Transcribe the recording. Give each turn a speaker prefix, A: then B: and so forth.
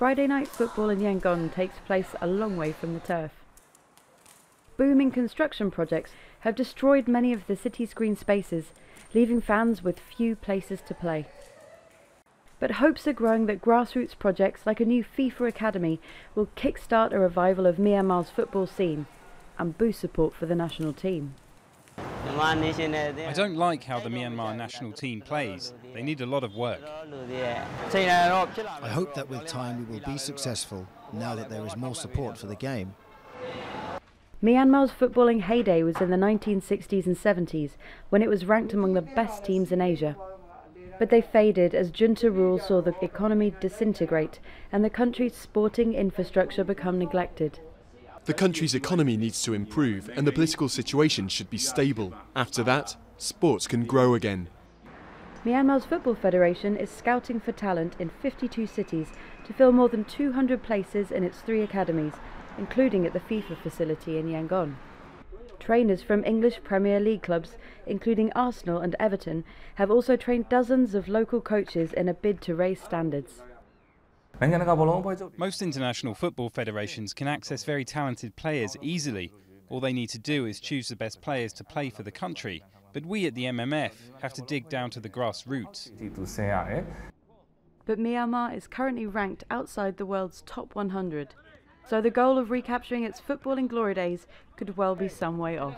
A: Friday night football in Yangon takes place a long way from the turf. Booming construction projects have destroyed many of the city's green spaces, leaving fans with few places to play. But hopes are growing that grassroots projects like a new FIFA Academy will kickstart a revival of Myanmar's football scene and boost support for the national team.
B: I don't like how the Myanmar national team plays. They need a lot of work.
C: I hope that with time we will be successful now that there is more support for the game.
A: Myanmar's footballing heyday was in the 1960s and 70s when it was ranked among the best teams in Asia. But they faded as junta rule saw the economy disintegrate and the country's sporting infrastructure become neglected.
D: The country's economy needs to improve and the political situation should be stable. After that, sports can grow again.
A: Myanmar's Football Federation is scouting for talent in 52 cities to fill more than 200 places in its three academies, including at the FIFA facility in Yangon. Trainers from English Premier League clubs, including Arsenal and Everton, have also trained dozens of local coaches in a bid to raise standards.
B: Most international football federations can access very talented players easily. All they need to do is choose the best players to play for the country. But we at the MFF have to dig down to the grassroots.
A: But Myanmar is currently ranked outside the world's top 100. So the goal of recapturing its footballing glory days could well be some way off.